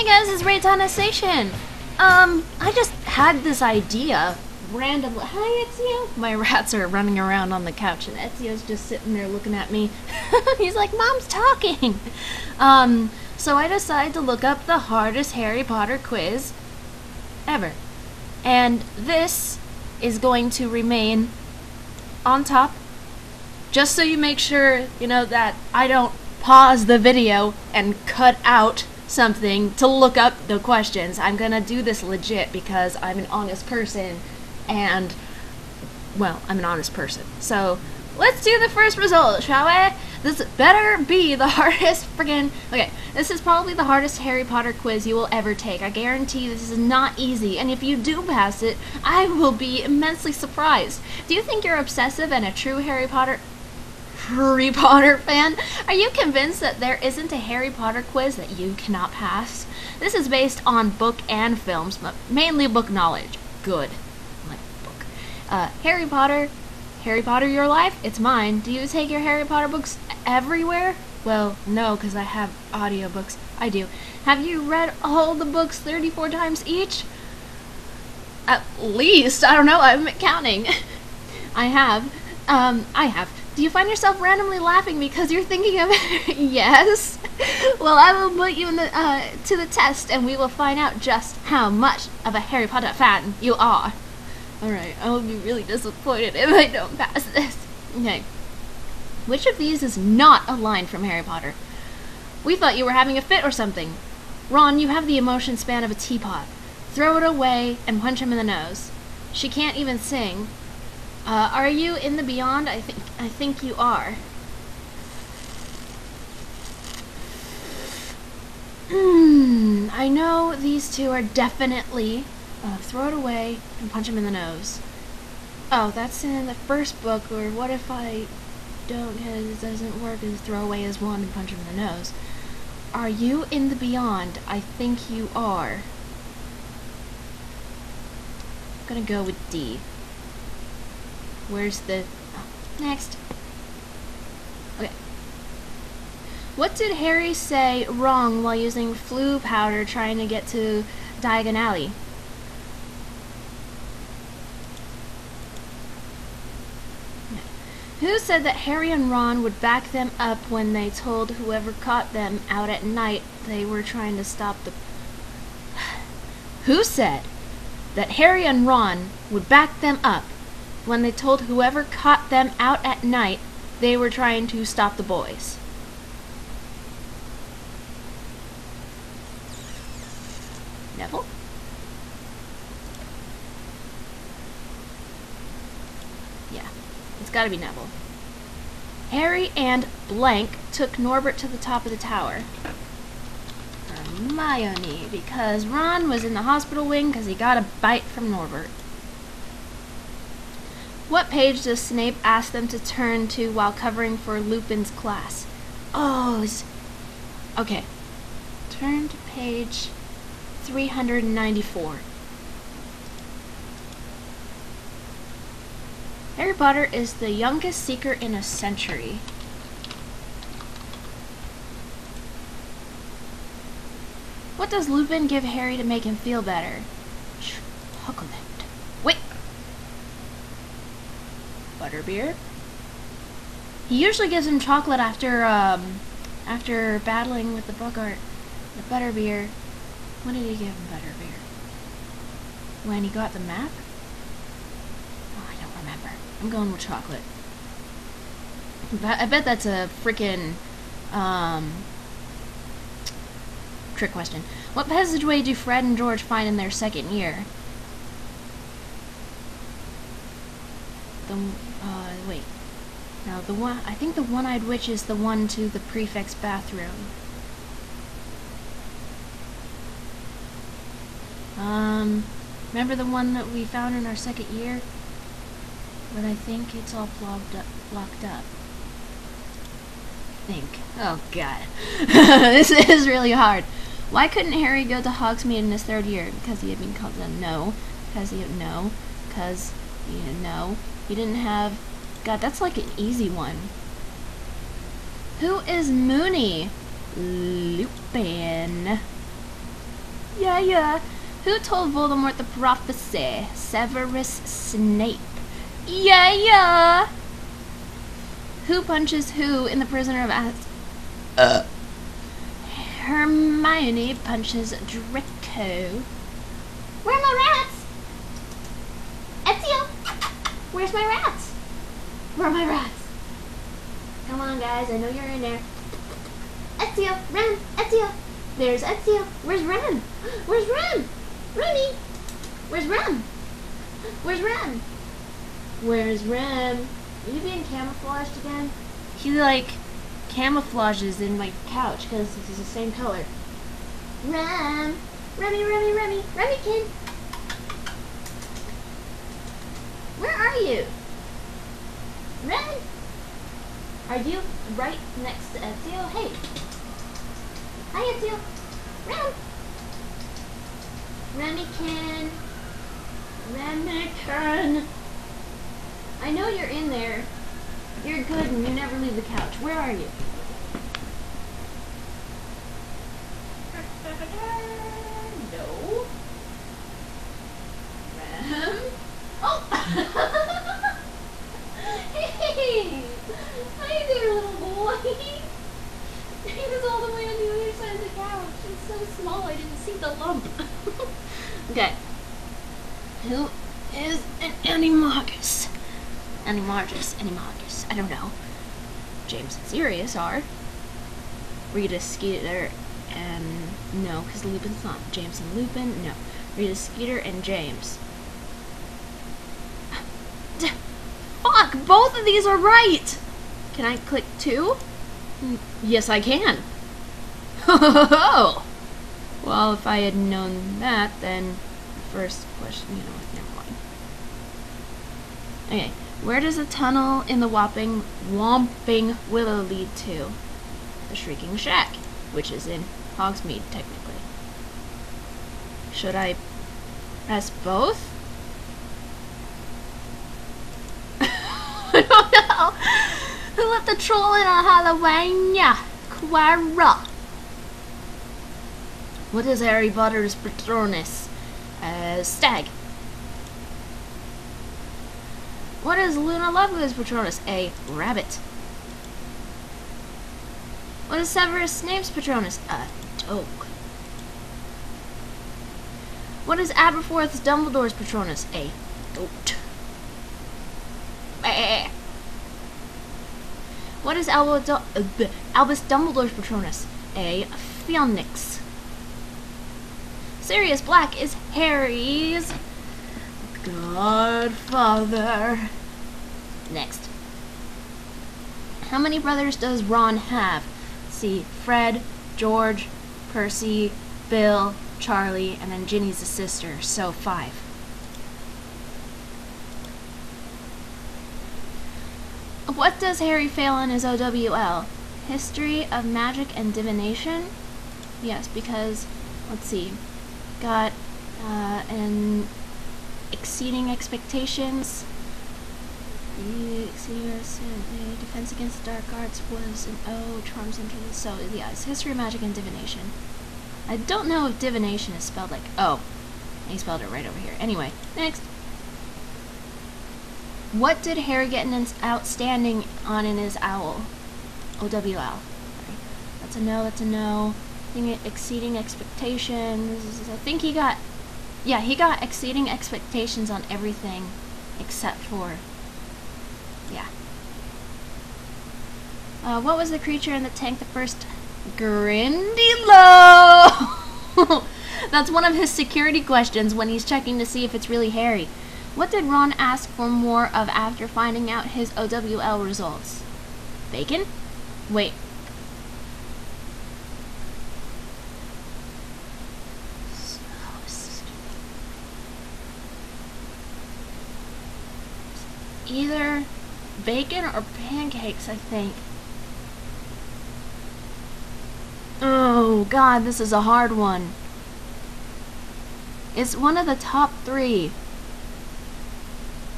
Hey guys, it's Reitanna Seishin. Um, I just had this idea randomly. Hi, Ezio. My rats are running around on the couch, and Ezio's just sitting there looking at me. He's like, "Mom's talking." Um, so I decided to look up the hardest Harry Potter quiz ever, and this is going to remain on top, just so you make sure you know that I don't pause the video and cut out something to look up the questions. I'm gonna do this legit because I'm an honest person and, well, I'm an honest person. So, let's do the first result, shall we? This better be the hardest friggin' okay. This is probably the hardest Harry Potter quiz you will ever take. I guarantee this is not easy, and if you do pass it, I will be immensely surprised. Do you think you're obsessive and a true Harry Potter Harry Potter fan? Are you convinced that there isn't a Harry Potter quiz that you cannot pass? This is based on book and films, but mainly book knowledge. Good. Like book. Uh, Harry Potter. Harry Potter Your Life? It's mine. Do you take your Harry Potter books everywhere? Well, no, because I have audiobooks. I do. Have you read all the books 34 times each? At least. I don't know. I'm counting. I have. Um, I have. Do you find yourself randomly laughing because you're thinking of it? yes. Well, I will put you in the, uh, to the test, and we will find out just how much of a Harry Potter fan you are. All right, I will be really disappointed if I don't pass this. Okay. Which of these is not a line from Harry Potter? We thought you were having a fit or something. Ron, you have the emotion span of a teapot. Throw it away and punch him in the nose. She can't even sing. Uh, are you in the beyond? I think I think you are. Hmm. I know these two are definitely. Uh, throw it away and punch him in the nose. Oh, that's in the first book. Or what if I don't? It doesn't work. And throw away his wand and punch him in the nose. Are you in the beyond? I think you are. I'm gonna go with D. Where's the... Oh, next. Okay. What did Harry say wrong while using Floo powder trying to get to Diagon Alley? Who said that Harry and Ron would back them up when they told whoever caught them out at night they were trying to stop the... Who said that Harry and Ron would back them up when they told whoever caught them out at night they were trying to stop the boys. Neville? Yeah, it's gotta be Neville. Harry and Blank took Norbert to the top of the tower. Hermione, because Ron was in the hospital wing because he got a bite from Norbert. What page does Snape ask them to turn to while covering for Lupin's class? Oh, okay. Turn to page 394. Harry Potter is the youngest seeker in a century. What does Lupin give Harry to make him feel better? Chocolate. Wait, butterbeer. He usually gives him chocolate after um, after battling with the Boggart. The butterbeer. When did he give him butterbeer? When he got the map? Oh, I don't remember. I'm going with chocolate. I bet that's a freaking um, trick question. What passageway do Fred and George find in their second year? The wait. Now the one, I think the one-eyed witch is the one to the prefect's bathroom. Um, remember the one that we found in our second year? But I think it's all blocked up. Blocked up. Think. Oh god, this is really hard. Why couldn't Harry go to Hogsmeade in his third year? Because he had been called a no. Because he had no. Because he had no. He didn't have... God, that's like an easy one. Who is Moony? Lupin. Yeah, yeah. Who told Voldemort the prophecy? Severus Snape. Yeah, yeah. Who punches who in the Prisoner of Az? Uh. Hermione punches Draco. Where are my rats? Ezio! Where's my rats? Where are my rats? Come on, guys. I know you're in there. Ezio! Ren! Ezio! There's Ezio. Where's Ren? Where's Ren? Remy! Where's Ren? Where's Ren? Where's Ren? Are you being camouflaged again? He, like, camouflages in my couch because it's the same color. Rem! Remy, Remy, Remy! Remykin! Where are you? Ren! Are you right next to Ezio? Hey! Hi, Ezio! Rem! Remykin! Remykin! I know you're in there. You're good and you never leave the couch. Where are you? No. Oh! hey! Hi there, little boy! He was all the way on the other side of the couch. It's so small I didn't see the lump. okay. Who is an Animagus? Animagus, Animagus, I don't know. James and Sirius are. Rita Skeeter and no, because Lupin's not. James and Lupin, no. Rita Skeeter and James. D fuck! Both of these are right! Can I click two? Mm, yes, I can. well, if I had known that, then the first question, you know never mind. Okay, where does the tunnel in the Whopping Whomping Willow lead to? The Shrieking Shack, which is in Hogsmeade, technically. Should I press both? I don't know. Who let the troll in on Halloween? Quirrell. What is Harry Potter's Patronus? Uh, stag. What is Luna Lovegood's Patronus? A rabbit. What is Severus Snape's Patronus? A dog. What is Aberforth Dumbledore's Patronus? A goat. What is uh, Albus Dumbledore's Patronus? A phoenix. Sirius Black is Harry's godfather. Next. How many brothers does Ron have? See, Fred, George, Percy, Bill, Charlie, and then Ginny's a sister, so five. What does Harry fail in his OWL? History of Magic and Divination? Yes, because, let's see, got uh, an exceeding expectations. Defense against dark arts was an O, charms and the so yeah, it's history, magic, and divination. I don't know if divination is spelled like O. He spelled it right over here. Anyway, next. What did Harry get an outstanding on in his owl? OWL. That's a no, that's a no. Exceeding expectations. I think he got, yeah, he got exceeding expectations on everything except for, yeah. Uh, what was the creature in the tank the first? Grindylow! That's one of his security questions when he's checking to see if it's really Harry. What did Ron ask for more of after finding out his OWL results? Bacon? Wait. Either bacon or pancakes, I think. Oh, God, this is a hard one. It's one of the top three.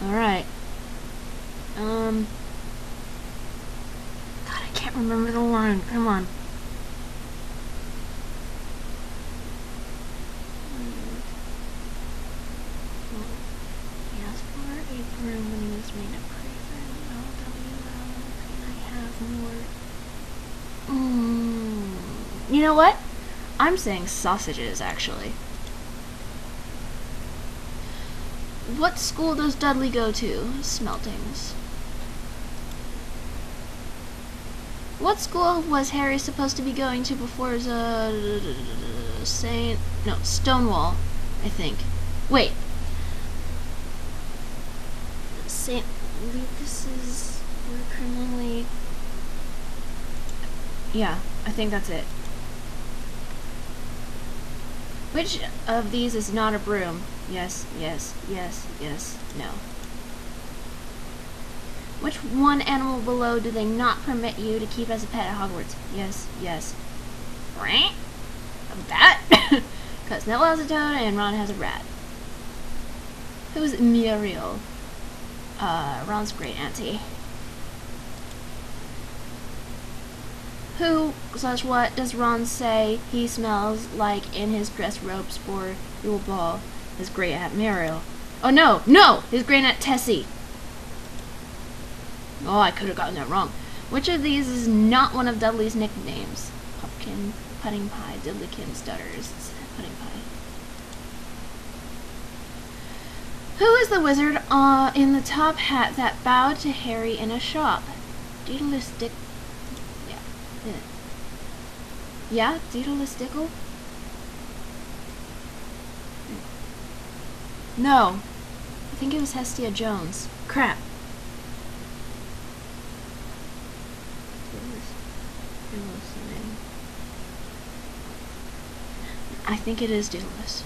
Alright. Um. God, I can't remember the line. Come on. You know what? I'm saying sausages, actually. What school does Dudley go to? Smeltings. What school was Harry supposed to be going to before his, uh, Saint, no, Stonewall, I think. Wait. St. Lucas's were criminally... Yeah, I think that's it. Which of these is not a broom? Yes, yes, yes, yes, no. Which one animal below do they not permit you to keep as a pet at Hogwarts? Yes, yes. Right? A bat? Because Neville has a toad and Ron has a rat. Who's Muriel? Uh, Ron's great auntie. Who slash what does Ron say he smells like in his dress robes for Yule Ball? His great aunt Muriel. Oh no, no! His great aunt Tessie! Oh, I could have gotten that wrong. Which of these is not one of Dudley's nicknames? Pumpkin, Pudding Pie, Diddlykin, Stutters, Pudding Pie. Who is the wizard uh, in the top hat that bowed to Harry in a shop? Daedalus Dick... Yeah. Yeah, yeah? Daedalus Diggle? No. I think it was Hestia Jones. Crap. I think it is Daedalus.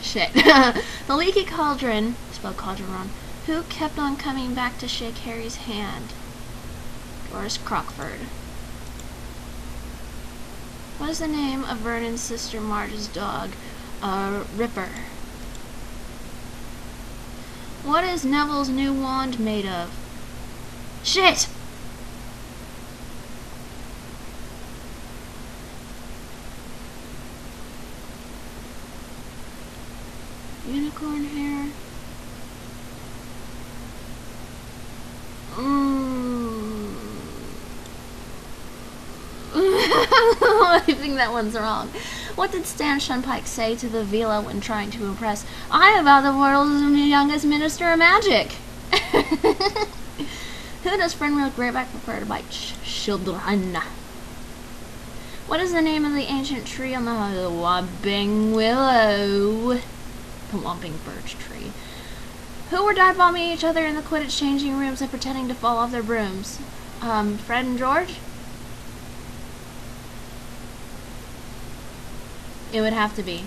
Shit. the leaky cauldron, spelled cauldron wrong, who kept on coming back to shake Harry's hand? Doris Crockford. What is the name of Vernon's sister Marge's dog? Uh, Ripper. What is Neville's new wand made of? Shit! Unicorn hair. Mm. I think that one's wrong. What did Stan Shunpike say to the Veela when trying to impress? I am about the world's youngest minister of magic. Who does Fenrir Greyback prefer to bite? children. What is the name of the ancient tree on the Whomping Willow? the Whomping Birch Tree. Who were dive bombing each other in the Quidditch changing rooms and pretending to fall off their brooms? Um, Fred and George? It would have to be.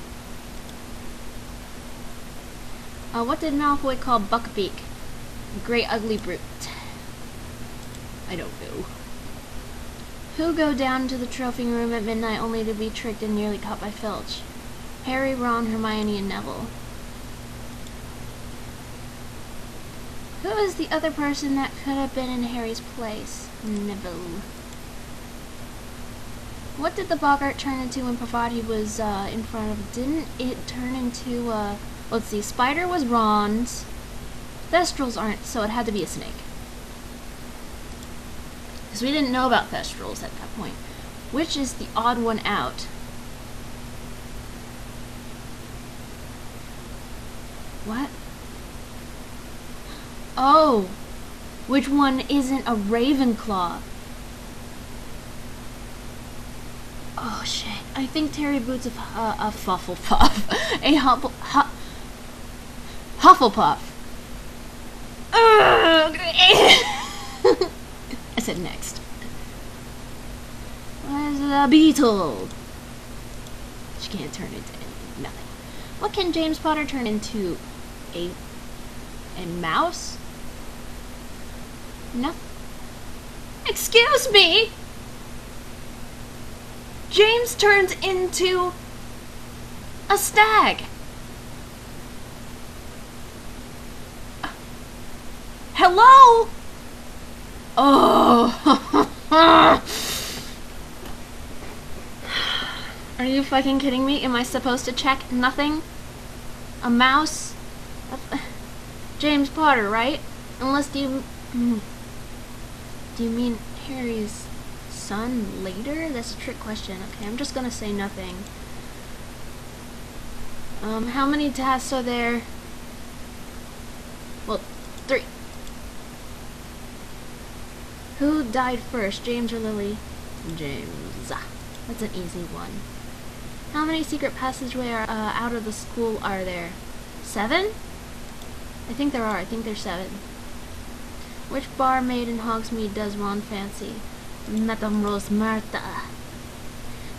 Uh, what did Malfoy call Buckbeak? Great ugly brute. I don't know. Who go down to the trophy room at midnight only to be tricked and nearly caught by Filch? Harry, Ron, Hermione, and Neville. Who is the other person that could have been in Harry's place? Neville. What did the Boggart turn into when Parvati was uh, in front of Didn't it turn into, uh, let's see, Spider was Ron's. Thestrals aren't, so it had to be a snake. Because we didn't know about Thestrals at that point. Which is the odd one out? What? Oh, which one isn't a Ravenclaw? Oh shit! I think Terry Boots of uh, a Fufflepuff, a Huffle, hu Hufflepuff. I said next. Where's the beetle? She can't turn into anything. Nothing. What can James Potter turn into? A a mouse? No. Excuse me! James turns into a stag. Hello? Oh. Are you fucking kidding me? Am I supposed to check nothing? A mouse? James Potter, right? Unless you... Mm. Do you mean Harry's sun later? That's a trick question. Okay, I'm just gonna say nothing. Um, how many tasks are there? Well, three. Who died first, James or Lily? James. That's an easy one. How many secret passageways uh, out of the school are there? Seven? I think there are. I think there's seven. Which barmaid in Hogsmeade does Ron fancy? Madame Rosmerta.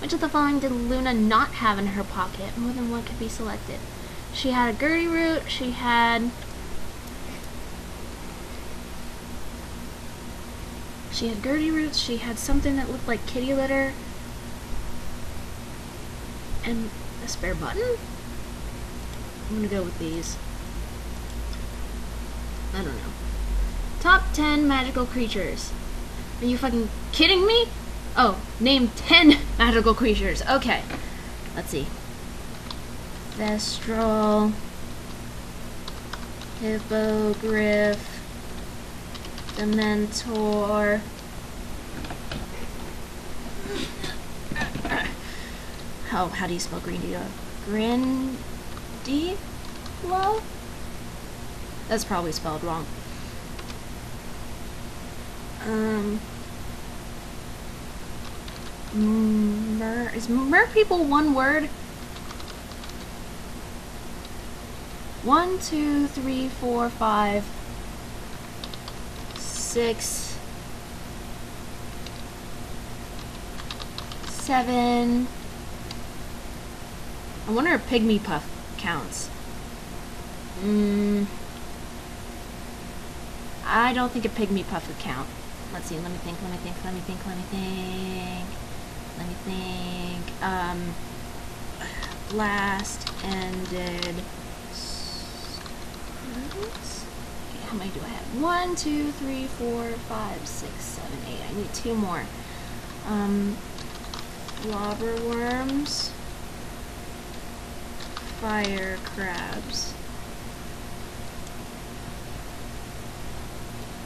Which of the following did Luna not have in her pocket? More than one could be selected. She had a Gurdyroot. She had... She had Gurdyroots. She had something that looked like kitty litter. And a spare button? I'm gonna go with these. I don't know. Top 10 magical creatures. Are you fucking kidding me? Oh, name 10 magical creatures. Okay. Let's see. Thestral. Hippogriff. Dementor. How, how do you spell green D? Grindy? Well, that's probably spelled wrong. Um, mer is mer people one word? One, two, three, four, five, six, seven. I wonder if Pygmy Puff counts. Mm, I don't think a Pygmy Puff would count. Let's see, let me think, let me think, let me think, let me think. Let me think. Um, last ended. How many do I have? One, two, three, four, five, six, seven, eight. I need two more. Um, lobber worms fire crabs.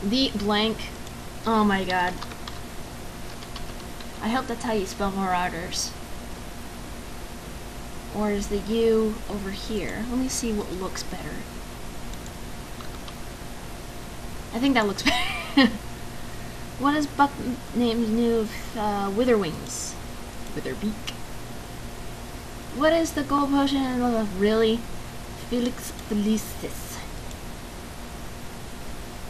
The blank. Oh my god. I hope that's how you spell marauders. Or is the U over here? Let me see what looks better. I think that looks better. what is Buck name's new uh, Witherwings? Witherbeak. What is the gold potion of really? Felix Felicis.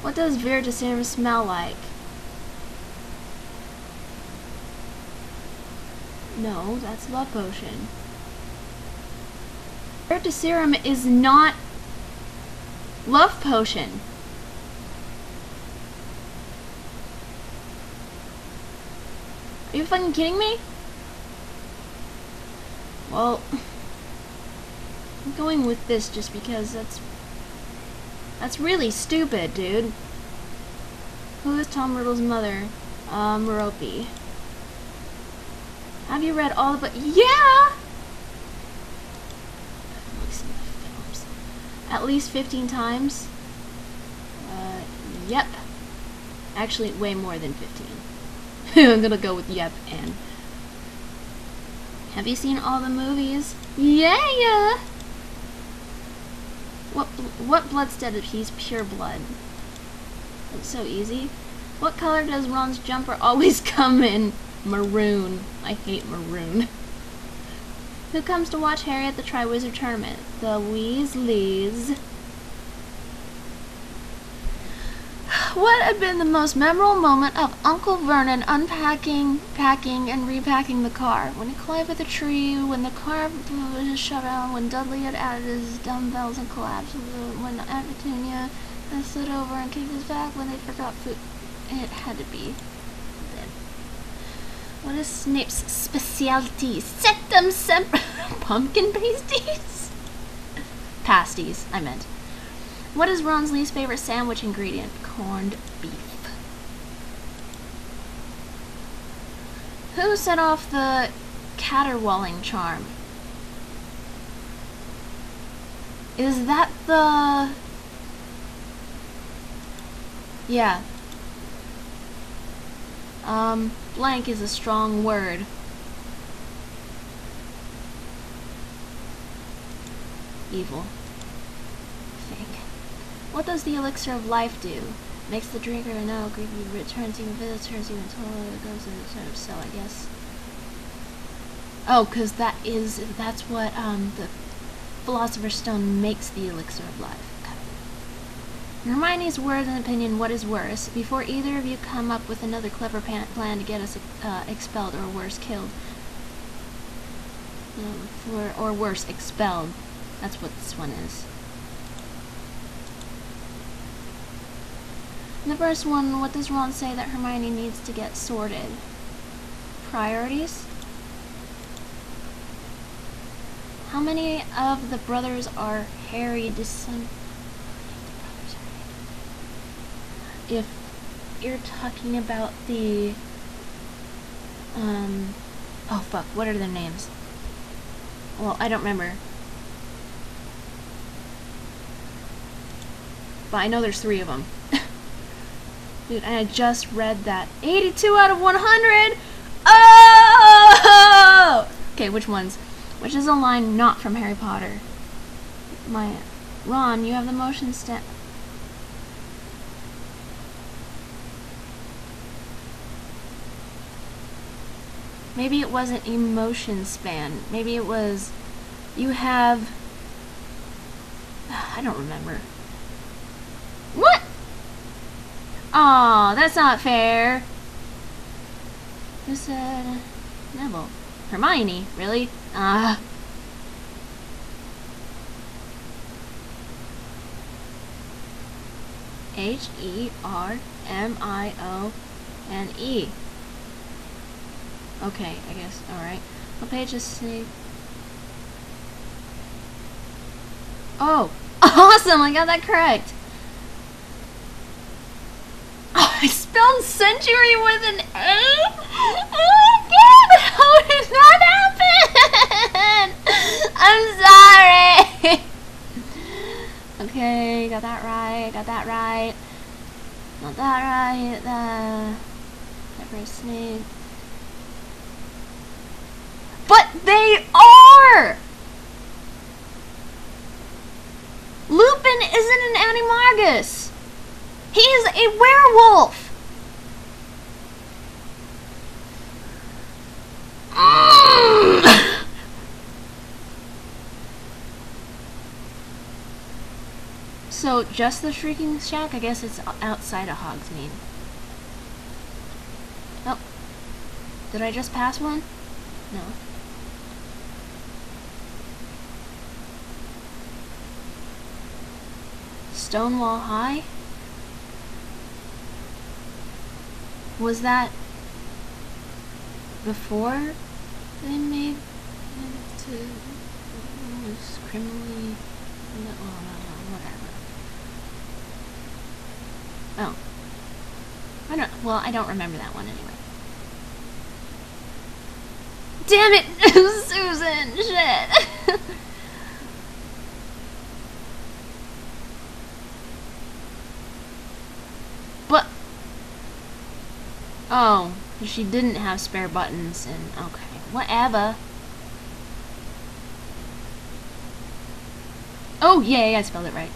What does Veritaserum smell like? No, that's love potion. Veritaserum is not love potion. Are you fucking kidding me? Well, I'm going with this just because that's that's really stupid, dude. Who is Tom Riddle's mother? Um, Merope. Have you read all the but yeah? At least 15 times? Uh, yep. Actually, way more than 15. I'm gonna go with yep and have you seen all the movies? Yeah! What what bloodstead if he's pure blood? It's so easy. What color does Ron's jumper always come in? Maroon. I hate maroon. Who comes to watch Harry at the Triwizard Tournament? The Weasleys. What had been the most memorable moment of Uncle Vernon unpacking, packing, and repacking the car? When he climbed up the tree, when the car was shut down, when Dudley had added his dumbbells and collapsed, when Aunt Petunia slid over and kicked his back, when they forgot food. It had to be. What is Snape's specialty? Set them sempre pumpkin pasties? Pasties, I meant. What is Ron's least favorite sandwich ingredient? Corned beef. Who set off the caterwauling charm? Is that the... Yeah. Um, blank is a strong word. Evil. Think. What does the elixir of life do? Makes the drinker know greedy returns even visitors even totally goes in the of so I guess. Oh, cause that is that's what um the philosopher's stone makes the elixir of life. Hermione's words and opinion, what is worse? Before either of you come up with another clever plan to get us uh, expelled or worse, killed. Um, or worse, expelled. That's what this one is. The first one, what does Ron say that Hermione needs to get sorted? Priorities? How many of the brothers are Harry descend? If you're talking about the um oh fuck, what are their names? Well, I don't remember. But I know there's three of them. Dude, and I just read that. 82 out of 100! Oh! Okay, which ones? Which is a line not from Harry Potter? My Ron, you have the motion stat. Maybe it wasn't emotion span. Maybe it was you have I don't remember. What? Aw, that's not fair. Who said Neville? Hermione, really? Ah. H E R M I O N E. Okay, I guess. Alright. What page is Snape? Oh! Awesome! I got that correct! Oh, I spelled century with an A? Oh my god! How did that happen? I'm sorry! okay, got that right, got that right. Not that right, the... Severus Snape. But they are! Lupin isn't an animagus! He is a werewolf! So, just the Shrieking Shack? I guess it's outside of Hogsmeade. Oh. Did I just pass one? No. Stonewall High? Was that before they made it to was criminally no, whatever. Oh. I don't well, I don't remember that one anyway. Damn it, Susan! Shit! but Oh, she didn't have spare buttons and okay, whatever. Oh, yay, I spelled it right.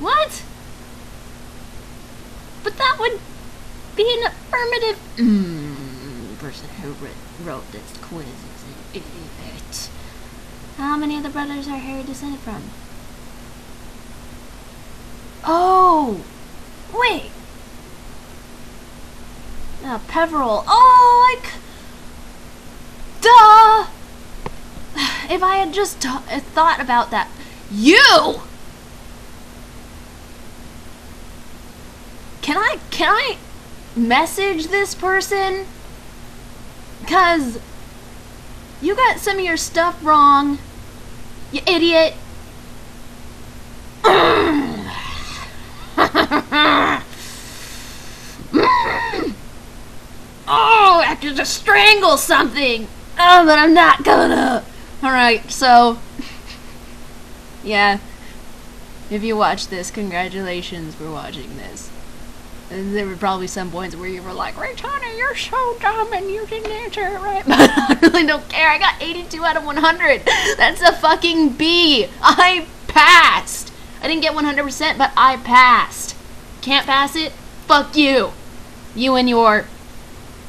What? But that would be an affirmative. Mm, person who wrote this quiz is an idiot. How many of the brothers are Harry descended from? Oh! Wait! Uh, Peverell. Oh, like... Duh! If I had just thought about that. You! Can I, can I message this person? Cause you got some of your stuff wrong. You idiot. oh, I have to just strangle something. Oh, but I'm not gonna. Alright, so. Yeah. If you watch this, congratulations for watching this. And there were probably some points where you were like, Reitanna, you're so dumb and you didn't answer it right. But I really don't care. I got 82 out of 100. That's a fucking B. I passed. I didn't get 100%, but I passed. Can't pass it? Fuck you. You and your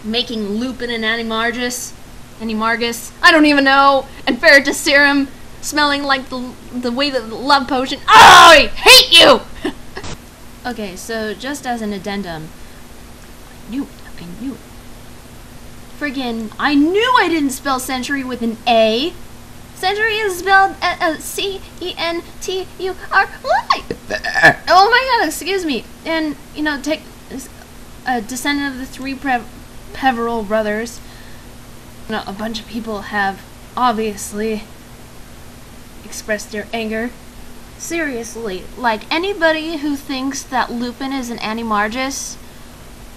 making lupin and animargus. Animargus. I don't even know. And Veritaserum smelling like the, the way that the love potion. Oh, I hate you! okay, so just as an addendum, I knew it. I knew it. Friggin', I knew I didn't spell century with an A. Century is spelled uh, uh, C E N T U R Y. Oh my god, excuse me. And, you know, take a descendant of the three Pre- Peverell brothers. Know, a bunch of people have obviously expressed their anger. Seriously, like anybody who thinks that Lupin is an Animargus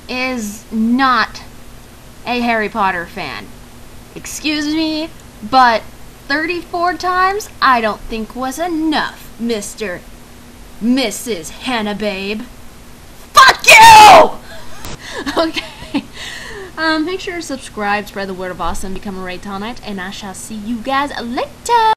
is not a Harry Potter fan. Excuse me, but 34 times I don't think was enough, Mr. Mrs. Hannah Babe. Fuck you! okay. Um, make sure to subscribe, spread the word of awesome, become a Reitannite, and I shall see you guys later!